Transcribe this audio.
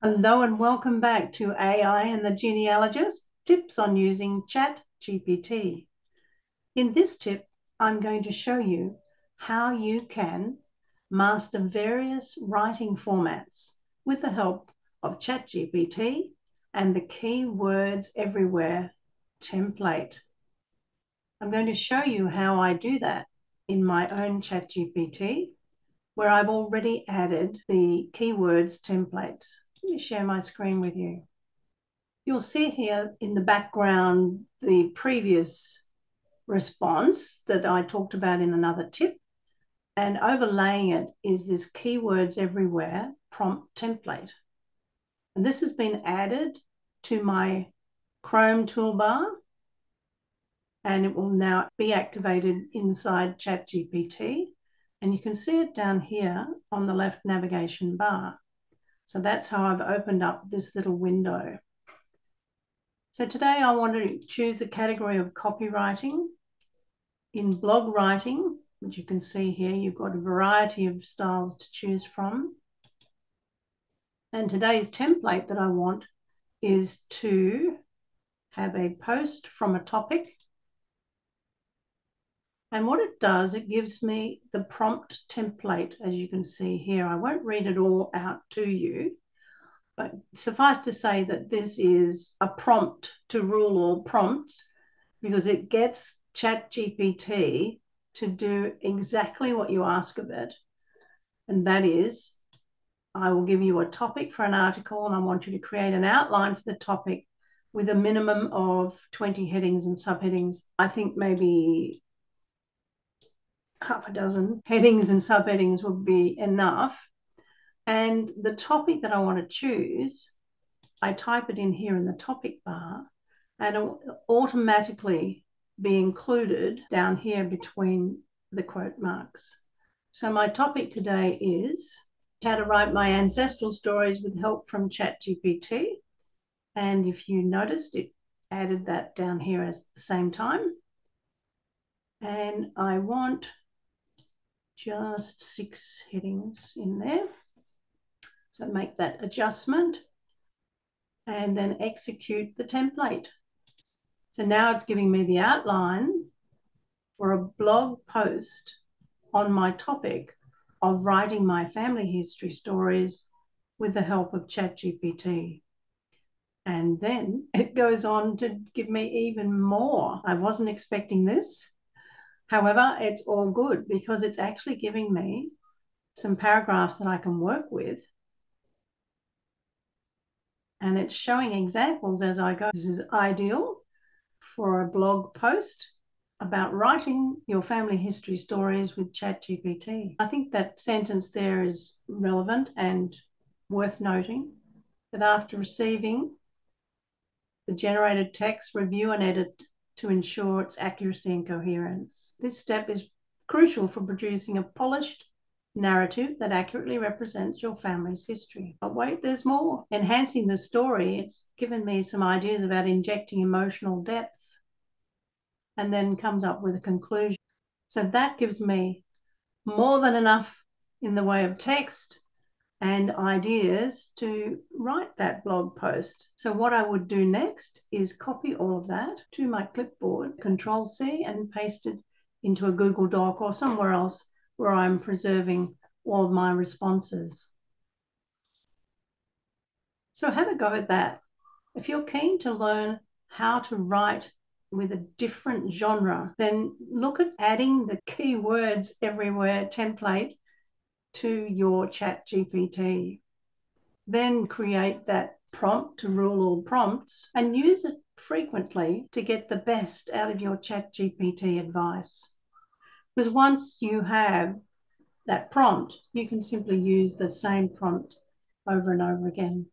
Hello and welcome back to AI and the Genealogist, tips on using Chat GPT. In this tip, I'm going to show you how you can master various writing formats with the help of ChatGPT and the Keywords Everywhere template. I'm going to show you how I do that in my own ChatGPT, where I've already added the keywords templates. Let me share my screen with you. You'll see here in the background the previous response that I talked about in another tip. And overlaying it is this keywords everywhere prompt template. And this has been added to my Chrome toolbar and it will now be activated inside ChatGPT. And you can see it down here on the left navigation bar. So that's how I've opened up this little window. So today I want to choose the category of copywriting. In blog writing, which you can see here, you've got a variety of styles to choose from. And today's template that I want is to have a post from a topic. And what it does, it gives me the prompt template, as you can see here. I won't read it all out to you, but suffice to say that this is a prompt to rule all prompts because it gets ChatGPT to do exactly what you ask of it. And that is, I will give you a topic for an article and I want you to create an outline for the topic with a minimum of 20 headings and subheadings. I think maybe half a dozen headings and subheadings would be enough. And the topic that I want to choose, I type it in here in the topic bar and it'll automatically be included down here between the quote marks. So my topic today is how to write my ancestral stories with help from ChatGPT. And if you noticed, it added that down here at the same time. And I want just six headings in there. So make that adjustment and then execute the template. So now it's giving me the outline for a blog post on my topic of writing my family history stories with the help of ChatGPT. And then it goes on to give me even more. I wasn't expecting this. However, it's all good because it's actually giving me some paragraphs that I can work with. And it's showing examples as I go. This is ideal for a blog post about writing your family history stories with ChatGPT. I think that sentence there is relevant and worth noting that after receiving the generated text, review and edit to ensure its accuracy and coherence. This step is crucial for producing a polished narrative that accurately represents your family's history. But wait, there's more. Enhancing the story, it's given me some ideas about injecting emotional depth and then comes up with a conclusion. So that gives me more than enough in the way of text and ideas to write that blog post. So what I would do next is copy all of that to my clipboard, control C and paste it into a Google Doc or somewhere else where I'm preserving all of my responses. So have a go at that. If you're keen to learn how to write with a different genre, then look at adding the keywords everywhere template to your chat GPT. Then create that prompt to rule all prompts and use it frequently to get the best out of your chat GPT advice. Because once you have that prompt, you can simply use the same prompt over and over again.